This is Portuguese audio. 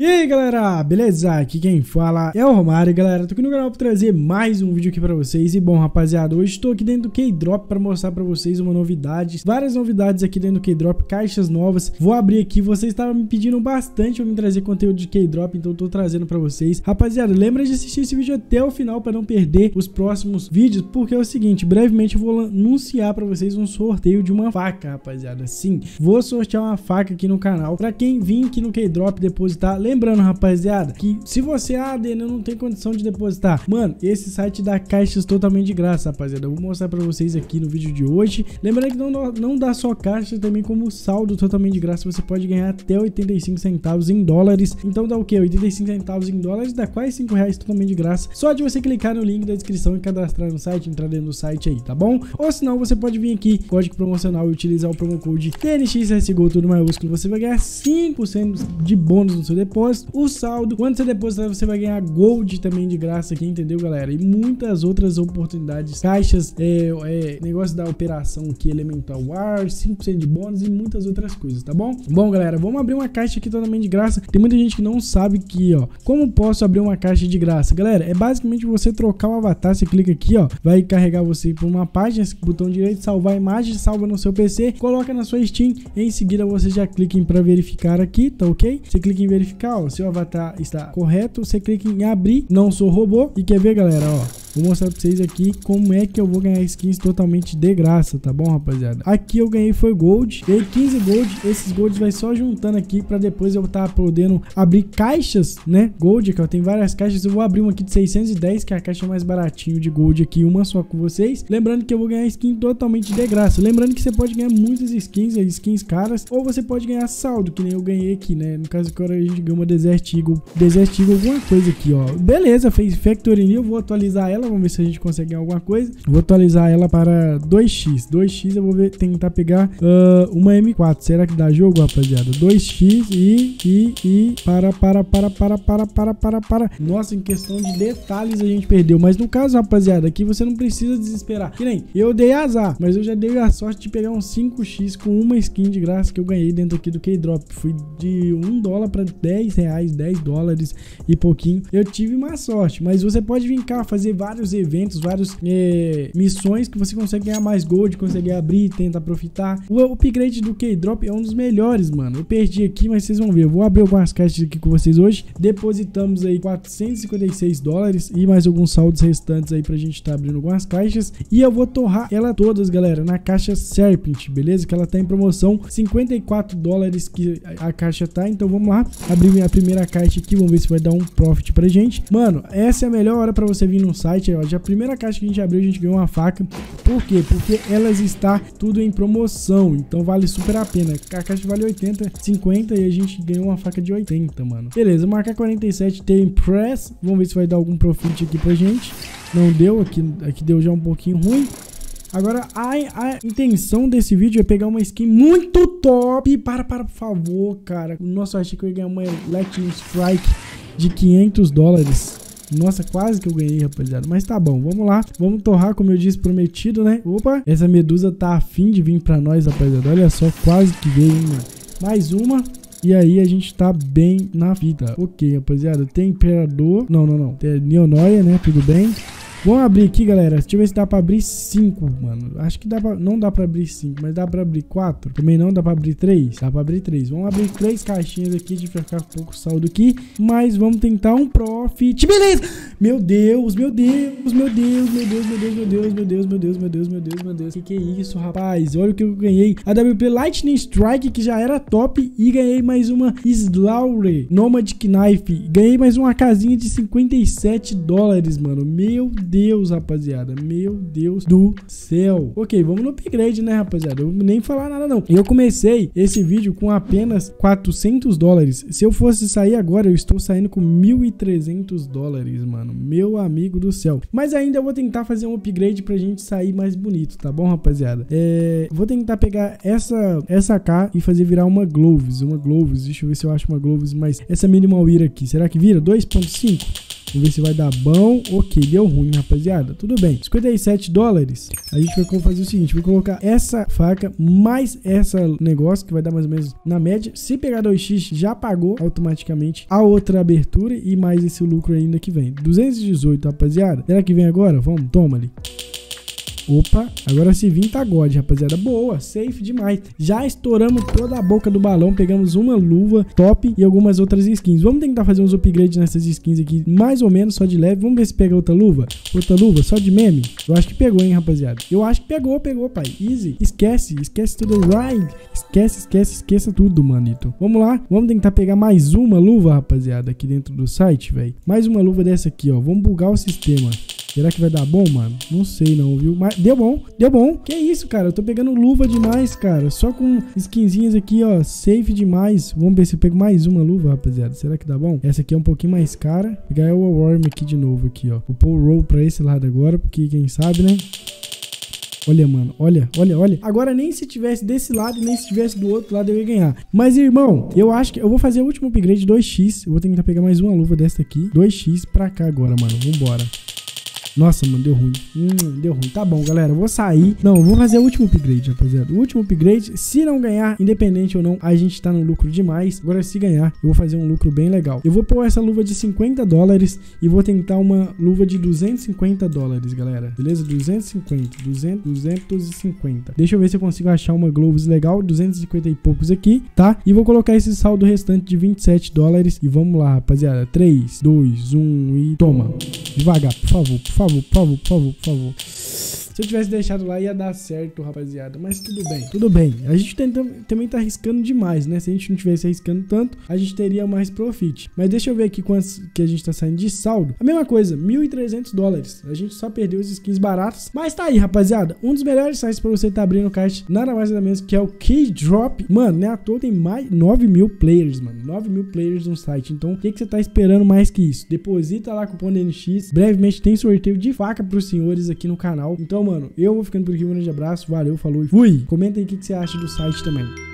E aí galera, beleza? Aqui quem fala é o Romário, galera, tô aqui no canal pra trazer mais um vídeo aqui pra vocês. E bom rapaziada, hoje estou aqui dentro do K-Drop pra mostrar pra vocês uma novidade Várias novidades aqui dentro do K-Drop, caixas novas. Vou abrir aqui, vocês estavam me pedindo bastante pra me trazer conteúdo de K-Drop Então tô trazendo pra vocês. Rapaziada, lembra de assistir esse vídeo até o final pra não perder os próximos vídeos? Porque é o seguinte, brevemente eu vou anunciar pra vocês um sorteio de uma faca, rapaziada. Sim, vou sortear uma faca aqui no canal. Pra quem vir aqui no K-Drop depositar Lembrando, rapaziada, que se você, ah, Daniel, não tem condição de depositar, mano, esse site dá caixas totalmente de graça, rapaziada. Eu vou mostrar pra vocês aqui no vídeo de hoje. Lembrando que não, não dá só caixa, também como saldo totalmente de graça, você pode ganhar até 85 centavos em dólares. Então dá o que? 85 centavos em dólares dá quase 5 reais totalmente de graça. Só de você clicar no link da descrição e cadastrar no site, entrar dentro do site aí, tá bom? Ou senão você pode vir aqui, código promocional e utilizar o promo code TNXSGO, tudo maiúsculo. Você vai ganhar 5% de bônus no seu depósito depósito, o saldo. Quando você depositar, você vai ganhar gold também de graça aqui, entendeu, galera? E muitas outras oportunidades, caixas, é, é, negócio da operação aqui, Elemental War, 5% de bônus e muitas outras coisas, tá bom? Bom, galera, vamos abrir uma caixa aqui totalmente de graça. Tem muita gente que não sabe que, ó, como posso abrir uma caixa de graça? Galera, é basicamente você trocar o avatar, você clica aqui, ó, vai carregar você para uma página, esse botão direito, salvar a imagem, salva no seu PC, coloca na sua Steam, em seguida você já clica em para verificar aqui, tá ok? Você clica em verificar ó, seu avatar está correto, você clica em abrir, não sou robô, e quer ver galera, ó, Vou mostrar pra vocês aqui como é que eu vou ganhar skins totalmente de graça, tá bom, rapaziada? Aqui eu ganhei foi gold, ganhei 15 gold, esses golds vai só juntando aqui pra depois eu estar tá podendo abrir caixas, né, gold, que eu tenho várias caixas, eu vou abrir uma aqui de 610, que é a caixa mais baratinho de gold aqui, uma só com vocês. Lembrando que eu vou ganhar skin totalmente de graça, lembrando que você pode ganhar muitas skins, skins caras, ou você pode ganhar saldo, que nem eu ganhei aqui, né, no caso agora a gente ganhou uma Desert Eagle, Desert Eagle alguma coisa aqui, ó. Beleza, fez Factory New, vou atualizar ela, vamos ver se a gente consegue alguma coisa. Vou atualizar ela para 2x. 2x eu vou ver, tentar pegar uh, uma M4. Será que dá jogo, rapaziada? 2x e, e, e, para, para, para, para, para, para, para, para. Nossa, em questão de detalhes a gente perdeu. Mas no caso, rapaziada, aqui você não precisa desesperar. Que nem, eu dei azar, mas eu já dei a sorte de pegar um 5x com uma skin de graça que eu ganhei dentro aqui do K-Drop. Fui de 1 dólar para 10 reais, 10 dólares e pouquinho. Eu tive uma sorte, mas você pode vir cá fazer vários vários eventos, várias é, missões que você consegue ganhar mais gold, consegue abrir, tenta aproveitar. O upgrade do K-Drop é um dos melhores, mano. Eu perdi aqui, mas vocês vão ver. Eu vou abrir algumas caixas aqui com vocês hoje. Depositamos aí 456 dólares e mais alguns saldos restantes aí pra gente tá abrindo algumas caixas. E eu vou torrar ela todas, galera, na caixa Serpent, beleza? Que ela tá em promoção, 54 dólares que a caixa tá. Então vamos lá, abrir a primeira caixa aqui, vamos ver se vai dar um profit pra gente. Mano, essa é a melhor hora pra você vir no site ó, já a primeira caixa que a gente abriu, a gente ganhou uma faca. Por quê? Porque elas está tudo em promoção, então vale super a pena. A caixa vale 80, 50 e a gente ganhou uma faca de 80, mano. Beleza, marcar 47 tem press. Vamos ver se vai dar algum profit aqui pra gente. Não deu, aqui, aqui deu já um pouquinho ruim. Agora, a, a, intenção desse vídeo é pegar uma skin muito top. Para, para, por favor, cara. Nossa, eu achei que eu ia ganhar uma Lightning Strike de 500 dólares. Nossa, quase que eu ganhei, rapaziada. Mas tá bom, vamos lá. Vamos torrar, como eu disse, prometido, né? Opa, essa medusa tá afim de vir pra nós, rapaziada. Olha só, quase que veio, hein, mano. Mais uma. E aí a gente tá bem na vida. Ok, rapaziada. Tem Imperador. Não, não, não. Tem Neonoia, né? Tudo bem. Vamos abrir aqui, galera. Deixa eu ver se dá pra abrir 5, mano. Acho que dá pra... não dá pra abrir 5, mas dá pra abrir 4. Também não dá pra abrir 3. Dá pra abrir 3. Vamos abrir 3 caixinhas aqui. A gente vai ficar com pouco saldo aqui. Mas vamos tentar um profit. Beleza! Meu Deus, meu Deus, meu Deus, meu Deus, meu Deus, meu Deus, meu Deus, meu Deus, meu Deus, meu Deus, meu Deus. Que que é isso, rapaz? Olha o que eu ganhei. A WP Lightning Strike, que já era top. E ganhei mais uma Slaughter Nomadic Knife. Ganhei mais uma casinha de 57 dólares, mano. Meu Deus. Deus, rapaziada. Meu Deus do céu. Ok, vamos no upgrade, né, rapaziada? Eu nem falar nada, não. Eu comecei esse vídeo com apenas 400 dólares. Se eu fosse sair agora, eu estou saindo com 1.300 dólares, mano. Meu amigo do céu. Mas ainda eu vou tentar fazer um upgrade pra gente sair mais bonito, tá bom, rapaziada? É... Vou tentar pegar essa, essa K e fazer virar uma Gloves. Uma Gloves. Deixa eu ver se eu acho uma Gloves, mas essa Minimal Ear aqui. Será que vira? 2.5? Vamos ver se vai dar bom. Ok, deu ruim, rapaziada. Tudo bem. 57 dólares. A gente vai fazer o seguinte, vou colocar essa faca mais essa negócio, que vai dar mais ou menos na média. Se pegar 2x, já pagou automaticamente a outra abertura e mais esse lucro ainda que vem. 218, rapaziada. Será que vem agora? Vamos, toma ali. Opa, agora se vir tá God, rapaziada. Boa, safe demais. Já estouramos toda a boca do balão, pegamos uma luva top e algumas outras skins. Vamos tentar fazer uns upgrades nessas skins aqui, mais ou menos, só de leve. Vamos ver se pega outra luva. Outra luva, só de meme. Eu acho que pegou, hein, rapaziada. Eu acho que pegou, pegou, pai. Easy. Esquece, esquece tudo. Right. Esquece, esquece, esqueça tudo, manito. Vamos lá, vamos tentar pegar mais uma luva, rapaziada, aqui dentro do site, velho. Mais uma luva dessa aqui, ó. Vamos bugar o sistema. Será que vai dar bom, mano? Não sei não, viu? Mas deu bom, deu bom. Que isso, cara? Eu tô pegando luva demais, cara. Só com skinzinhas aqui, ó. Safe demais. Vamos ver se eu pego mais uma luva, rapaziada. Será que dá bom? Essa aqui é um pouquinho mais cara. Vou pegar o Worm aqui de novo, aqui, ó. Vou pôr o Roll pra esse lado agora, porque quem sabe, né? Olha, mano, olha, olha, olha. Agora nem se tivesse desse lado, nem se tivesse do outro lado eu ia ganhar. Mas, irmão, eu acho que eu vou fazer o último upgrade 2x. Eu vou tentar pegar mais uma luva dessa aqui. 2x pra cá agora, mano. Vambora. Nossa, mano, deu ruim. Hum, deu ruim. Tá bom, galera. Vou sair. Não, vou fazer o último upgrade, rapaziada. O último upgrade, se não ganhar, independente ou não, a gente tá no lucro demais. Agora, se ganhar, eu vou fazer um lucro bem legal. Eu vou pôr essa luva de 50 dólares e vou tentar uma luva de 250 dólares, galera. Beleza? 250, 200, 250. Deixa eu ver se eu consigo achar uma Gloves legal. 250 e poucos aqui, tá? E vou colocar esse saldo restante de 27 dólares. E vamos lá, rapaziada. 3, 2, 1 e toma. Devagar, por favor, por favor favor, Eu tivesse deixado lá, ia dar certo, rapaziada. Mas tudo bem, tudo bem. A gente tenta, também tá arriscando demais, né? Se a gente não tivesse arriscando tanto, a gente teria mais profit. Mas deixa eu ver aqui quantos que a gente tá saindo de saldo. A mesma coisa, 1.300 dólares. A gente só perdeu os skins baratos. Mas tá aí, rapaziada. Um dos melhores sites pra você tá abrindo caixa, nada mais nada menos que é o Keydrop. Mano, né? À toa tem mais 9 mil players, mano. 9 mil players no site. Então, o que, que você tá esperando mais que isso? Deposita lá cupom DNX. Brevemente tem sorteio de faca pros senhores aqui no canal. Então, mano, eu vou ficando por aqui. Um grande abraço, valeu, falou e fui. Comenta aí o que, que você acha do site também.